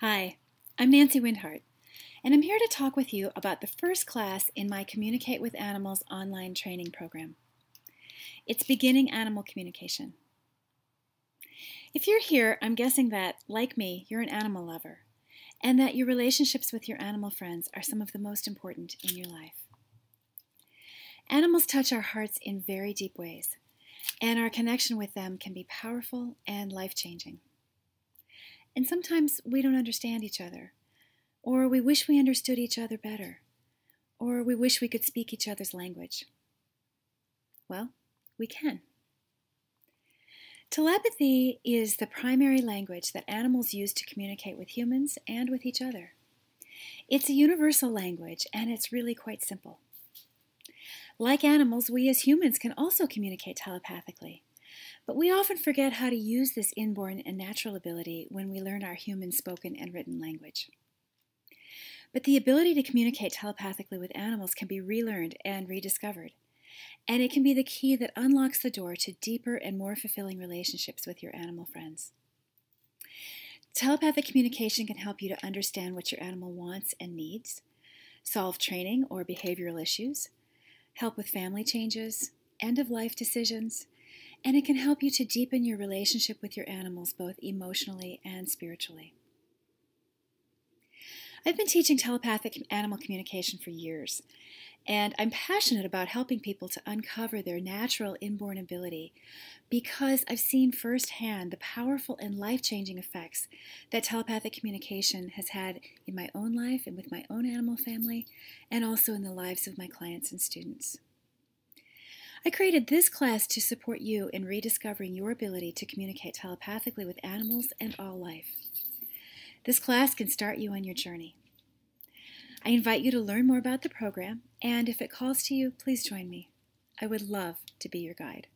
Hi, I'm Nancy Windheart, and I'm here to talk with you about the first class in my Communicate with Animals online training program. It's beginning animal communication. If you're here, I'm guessing that, like me, you're an animal lover, and that your relationships with your animal friends are some of the most important in your life. Animals touch our hearts in very deep ways, and our connection with them can be powerful and life changing. And sometimes we don't understand each other, or we wish we understood each other better, or we wish we could speak each other's language. Well, we can. Telepathy is the primary language that animals use to communicate with humans and with each other. It's a universal language, and it's really quite simple. Like animals, we as humans can also communicate telepathically. But we often forget how to use this inborn and natural ability when we learn our human spoken and written language. But the ability to communicate telepathically with animals can be relearned and rediscovered. And it can be the key that unlocks the door to deeper and more fulfilling relationships with your animal friends. Telepathic communication can help you to understand what your animal wants and needs, solve training or behavioral issues, help with family changes, end of life decisions, and it can help you to deepen your relationship with your animals both emotionally and spiritually. I've been teaching telepathic animal communication for years, and I'm passionate about helping people to uncover their natural inborn ability because I've seen firsthand the powerful and life changing effects that telepathic communication has had in my own life and with my own animal family, and also in the lives of my clients and students. I created this class to support you in rediscovering your ability to communicate telepathically with animals and all life. This class can start you on your journey. I invite you to learn more about the program, and if it calls to you, please join me. I would love to be your guide.